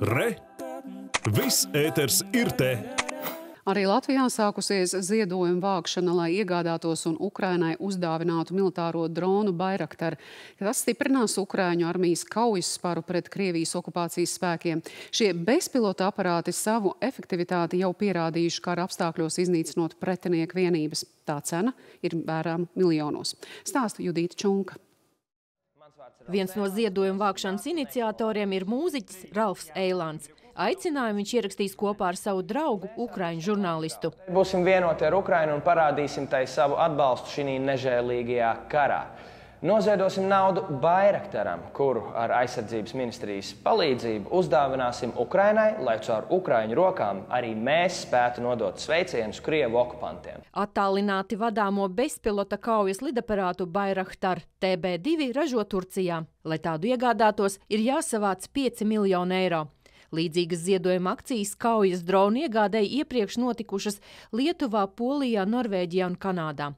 Re! Viss ēters ir te! Arī Latvijā sākusies ziedojuma vākšana, lai iegādātos un Ukrainai uzdāvinātu militāro dronu Bairaktar. Tas stiprinās Ukraiņu armijas kaujas sparu pret Krievijas okupācijas spēkiem. Šie bezpilota aparāti savu efektivitāti jau pierādījuši kara apstākļos iznīcinot pretinieku vienības. Tā cena ir vērām miljonos. Stāsta Judīta Čunka. Viens no ziedojuma vākšanas iniciatoriem ir mūziķis Ralfs Eilāns. Aicinājumu viņš ierakstīs kopā ar savu draugu, ukraiņu žurnālistu. Būsim vienoti ar Ukrainu un parādīsim tai savu atbalstu šī nežēlīgajā karā. Noziedosim naudu Bairaktaram, kuru ar aizsardzības ministrijas palīdzību uzdāvināsim Ukrainai, lai caur Ukraiņu rokām arī mēs spētu nodot sveicienus Krievu okupantiem. Attālināti vadāmo bezpilota kaujas lidaparātu Bairaktar TB2 ražo Turcijā. Lai tādu iegādātos, ir jāsavāc 5 miljoni eiro. Līdzīgas ziedojuma akcijas kaujas dronu iegādēji iepriekš notikušas Lietuvā, Polijā, Norvēģijā un Kanādā.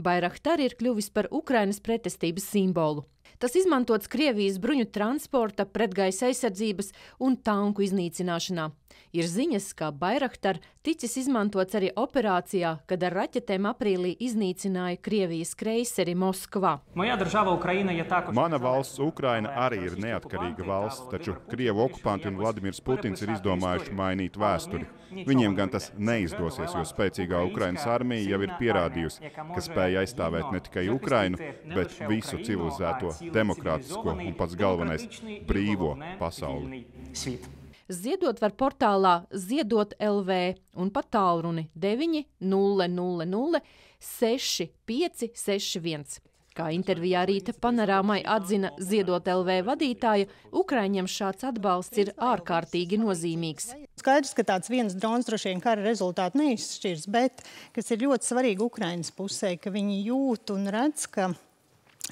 Bairahtar ir kļuvis par Ukrainas pretestības simbolu. Tas izmantots Krievijas bruņu transporta, pretgaisa aizsardzības un tanku iznīcināšanā. Ir ziņas, ka Bairahtar ticis izmantots arī operācijā, kad ar raķetēm aprīlī iznīcināja Krievijas kreiseri Moskvā. Mana valsts Ukraina arī ir neatkarīga valsts, taču Krievu okupanti un Vladimirs Putins ir izdomājuši mainīt vēsturi. Viņiem gan tas neizdosies, jo spēcīgā Ukrainas armija jau ir pierādījusi, ka spēja aizstāvēt ne tikai Ukrainu, bet visu civilizēto demokrātisko un pats galvenais - brīvo pasauli. Ziedot var portālā Ziedot LV un pa tālruni 900 6561. Kā intervijā rīta panorāmai atzina Ziedot LV vadītāja, Ukraiņiem šāds atbalsts ir ārkārtīgi nozīmīgs. Skaidrs, ka tāds viens drons droši vien kara rezultātu neizšķirs, bet kas ir ļoti svarīgi Ukraiņas pusē, ka viņi jūt un redz, ka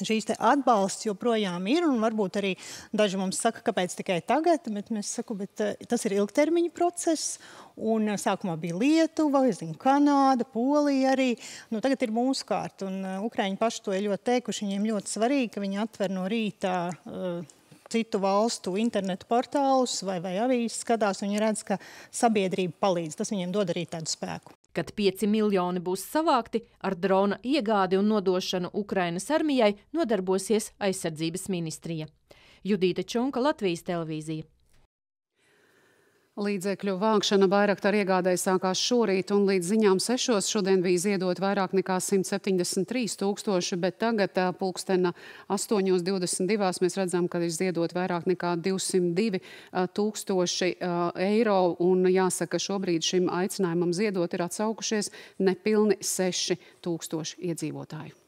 šīs atbalsts joprojām ir, varbūt arī daži mums saka, kāpēc tikai tagad, bet mēs saku, bet uh, tas ir ilgtermiņa process, un uh, sākumā bija Lietuva, zinu, Kanāda, Polija arī, nu tagad ir mūsu kārta, un uh, Ukraiņi paši to ir ļoti teikuši, viņiem ļoti svarīgi, ka viņi atver no rītā citu valstu internetu portālus vai, vai avīzes skatās, viņi redz, ka sabiedrība palīdz. Tas viņiem dod arī tādu spēku. Kad 5 miljoni būs savākti, ar drona iegādi un nodošanu Ukrainas armijai nodarbosies aizsardzības ministrija. Judīta Čunka, Latvijas televīzija. Līdzekļu vākšana Bairaktar iegādēji sākās šorīt un līdz ziņām sešos šodien bija ziedot vairāk nekā 173 tūkstoši, bet tagad pulkstena 8.22 mēs redzam, ka ir ziedot vairāk nekā 202 tūkstoši eiro un jāsaka, šobrīd šim aicinājumam ziedot ir atsaukušies nepilni 6 tūkstoši iedzīvotāju.